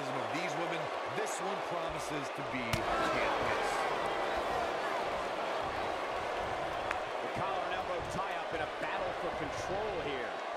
athleticism of these women, this one promises to be can't miss. The collar and elbow tie-up in a battle for control here.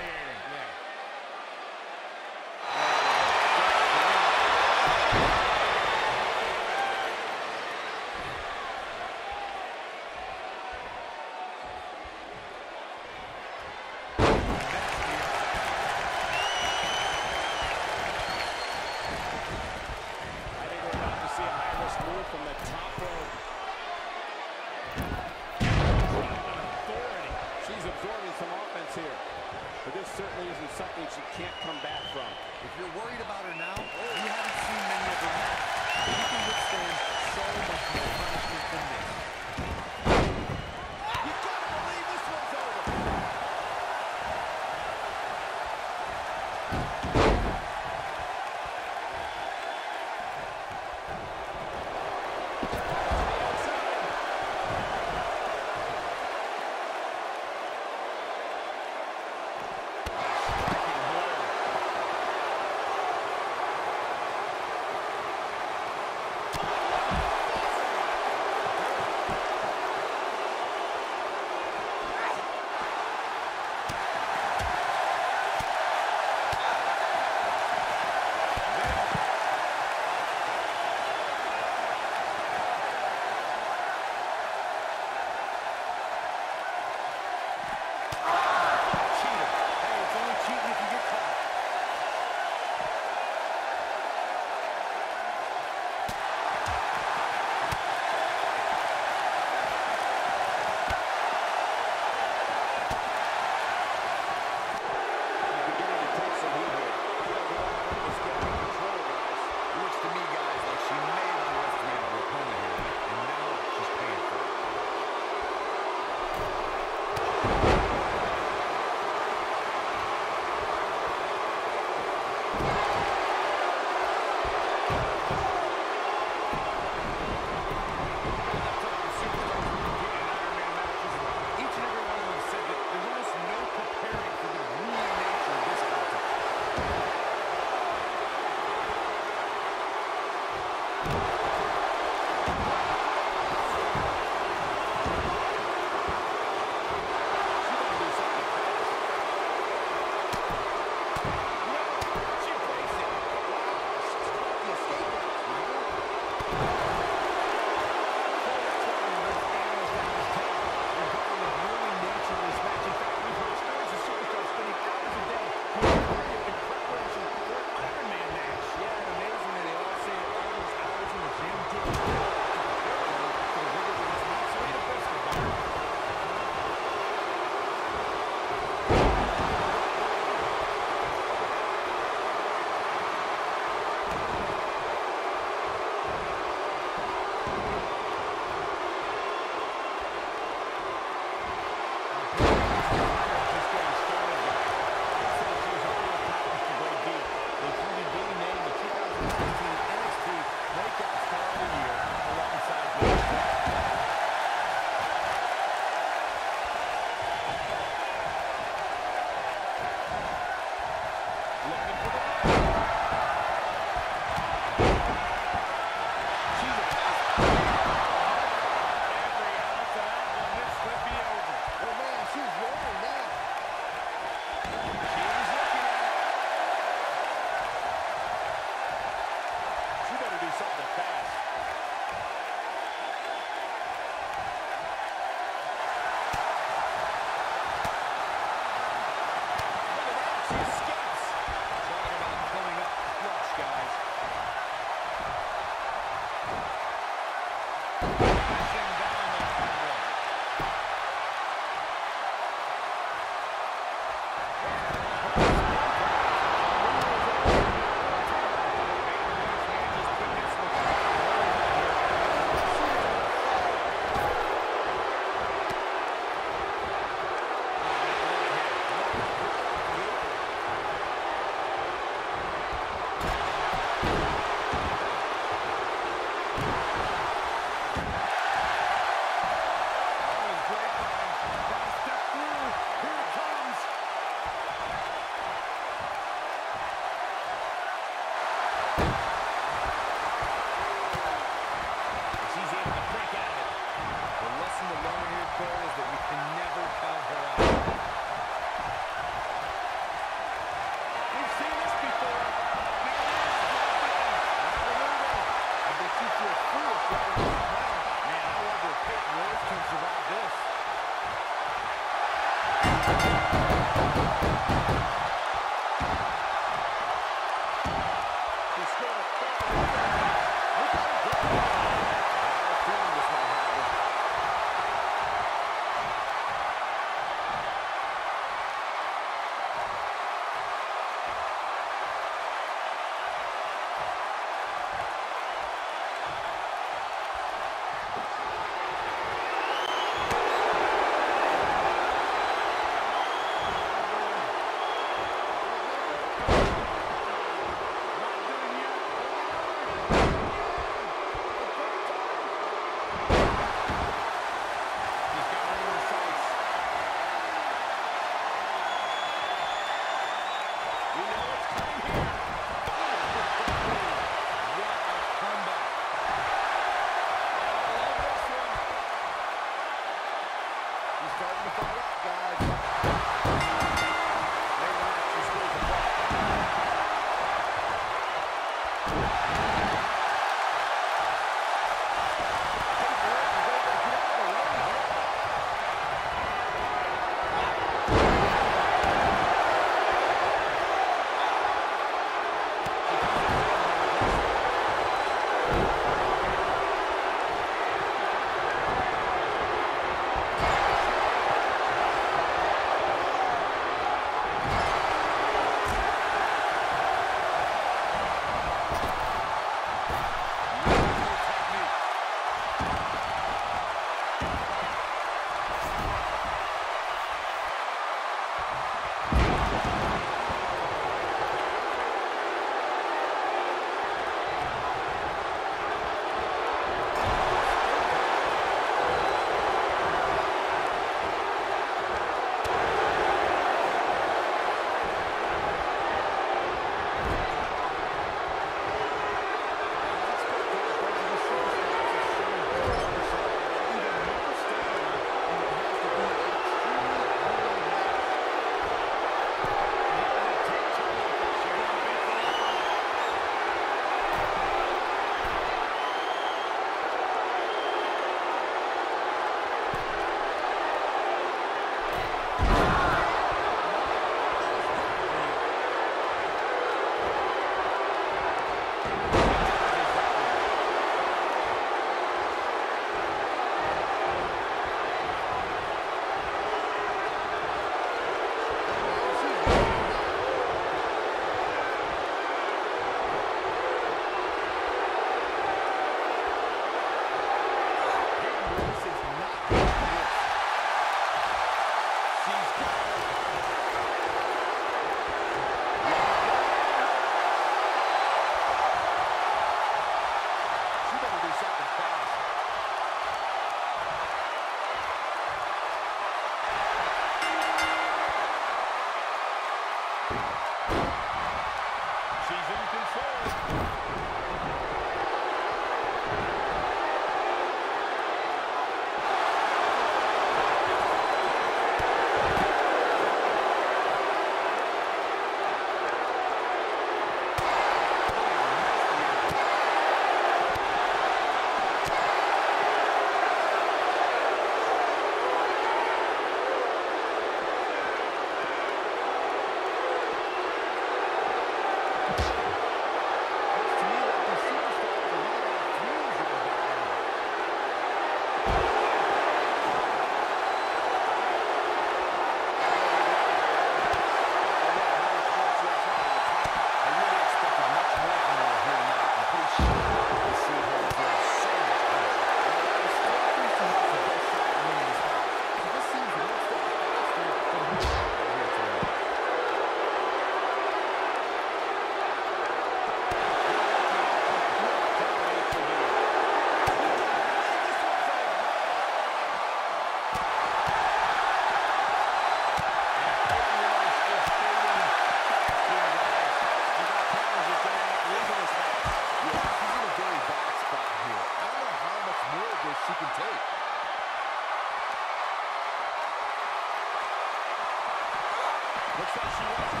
Looks like she wants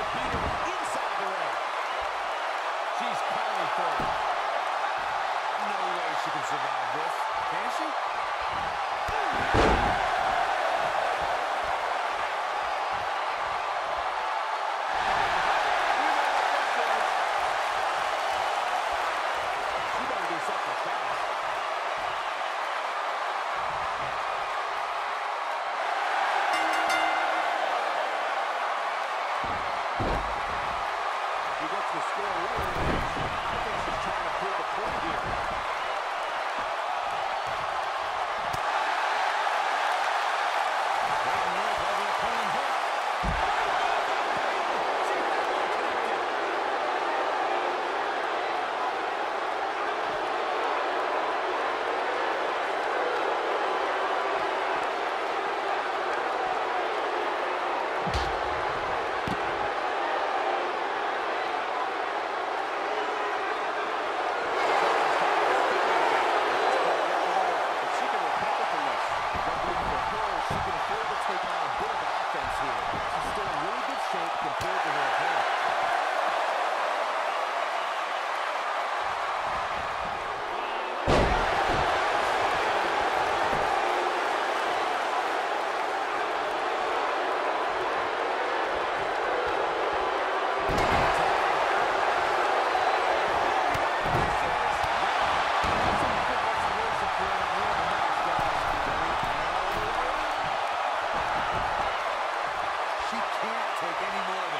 can't take any more of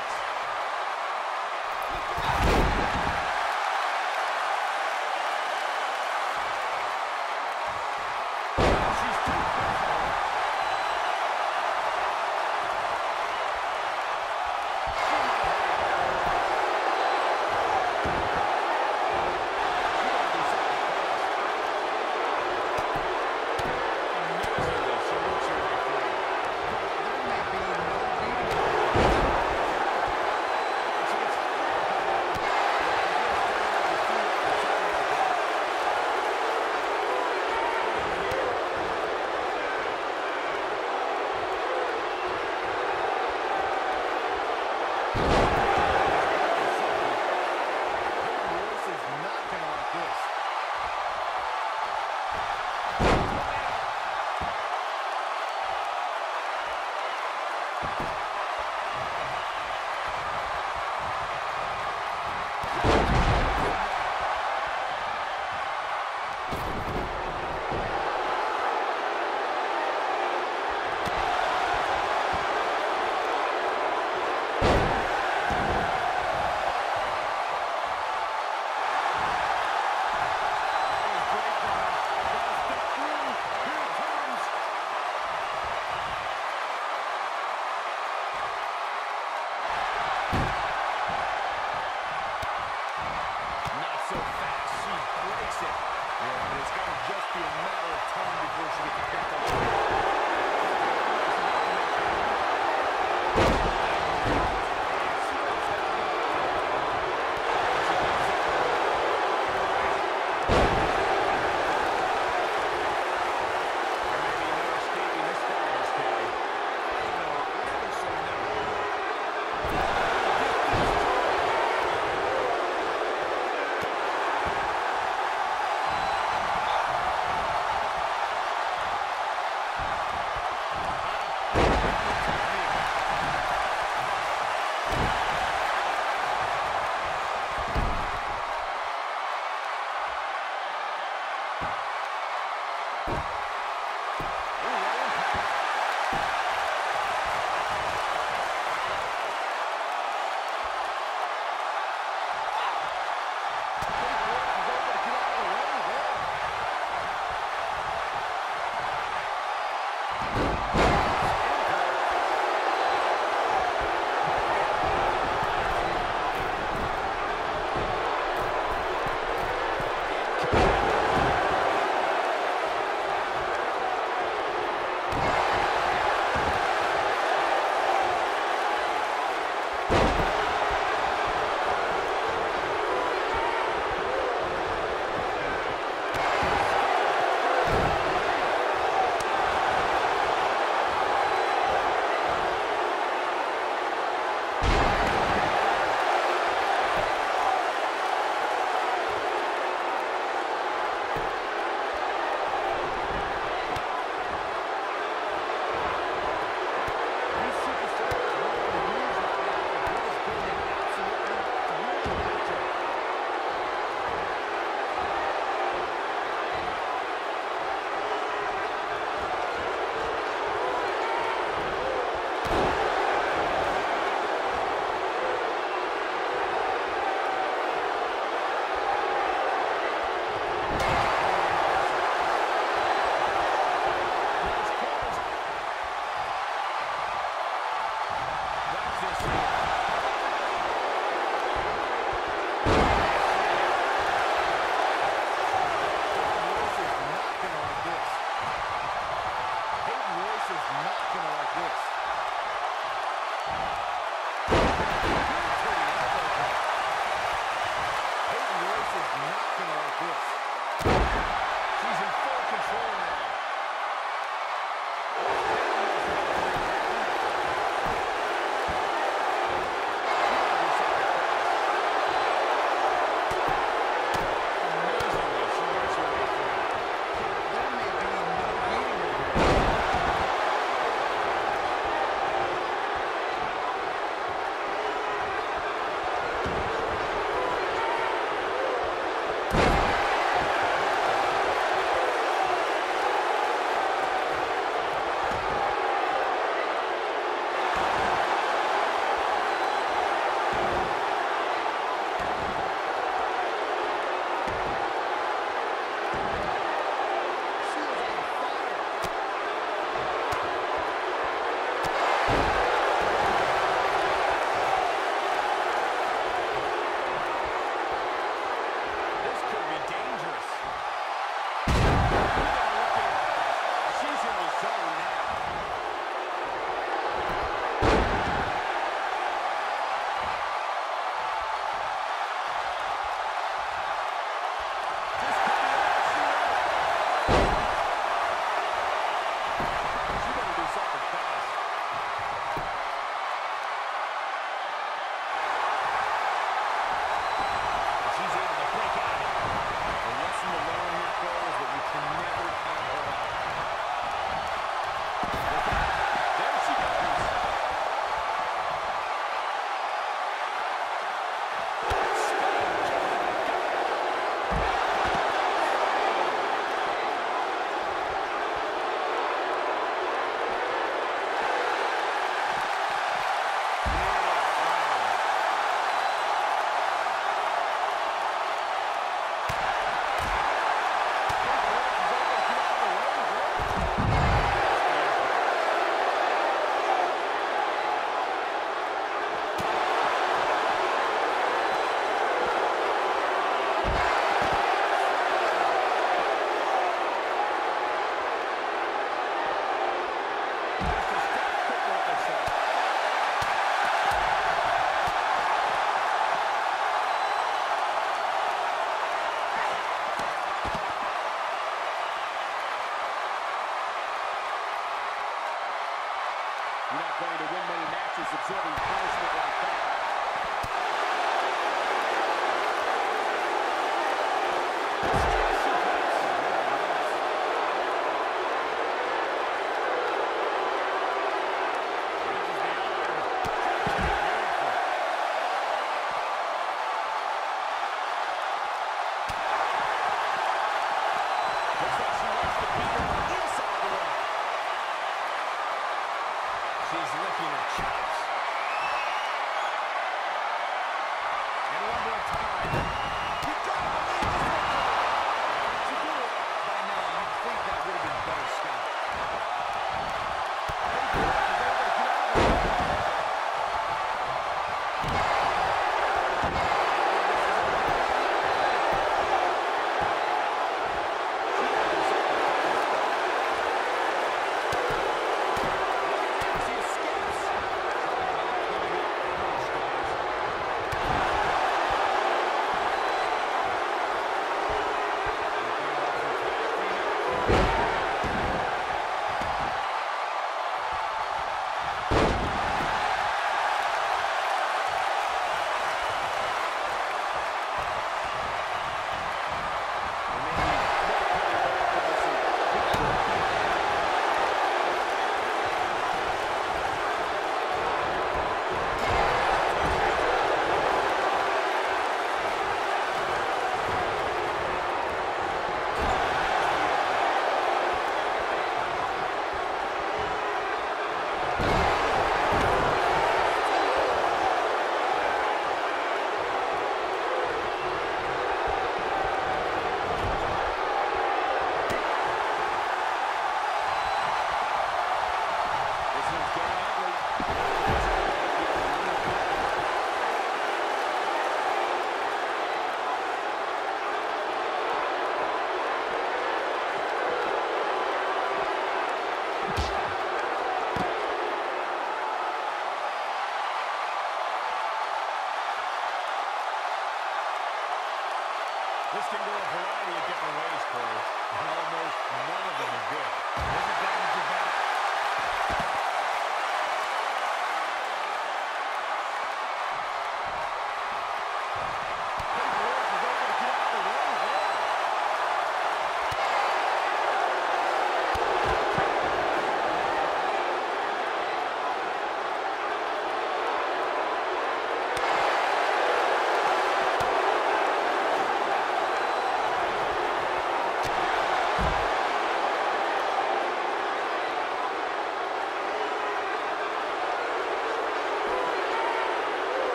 this.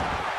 And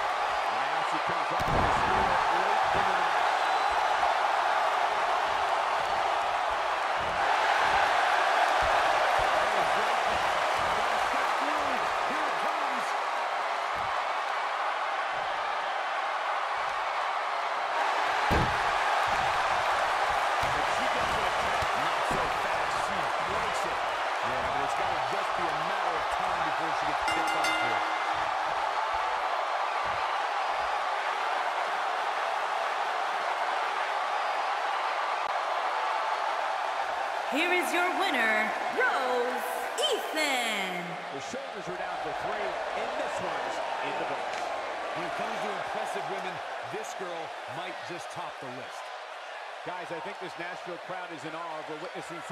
Here is your winner, Rose Ethan. The shoulders are down for three, and this one's in the books. When it comes to impressive women, this girl might just top the list. Guys, I think this Nashville crowd is in awe of witnessing